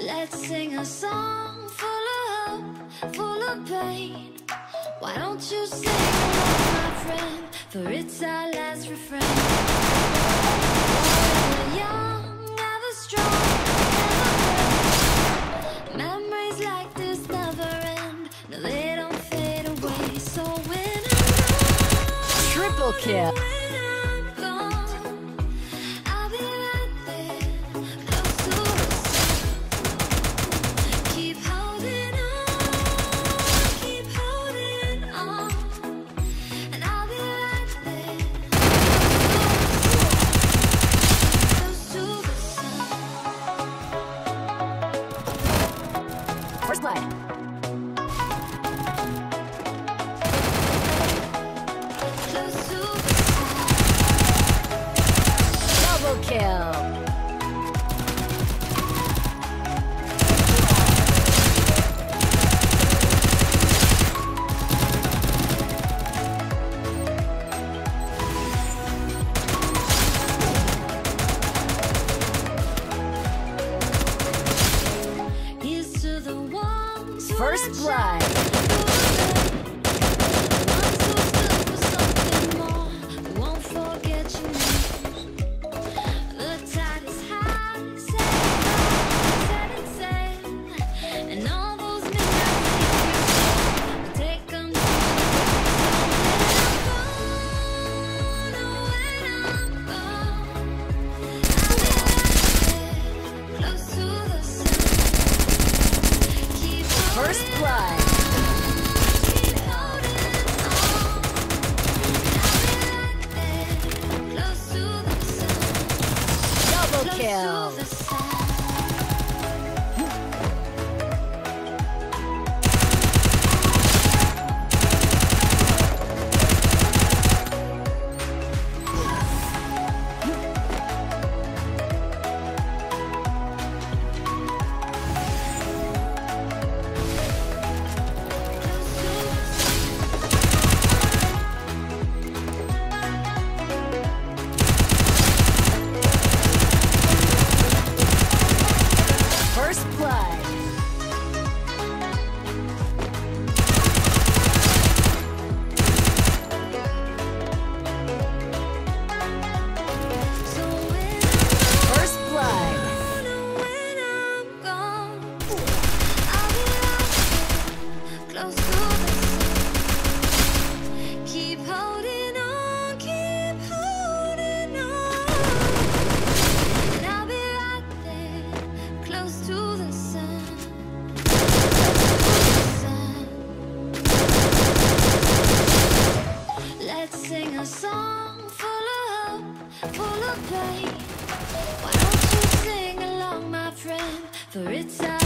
Let's sing a song full of hope, full of pain. Why don't you sing along, my friend? For it's our last refrain. We're young, ever strong, ever brave. Memories like this never end. No, they don't fade away. So when I know, triple kill. First Blood. for it's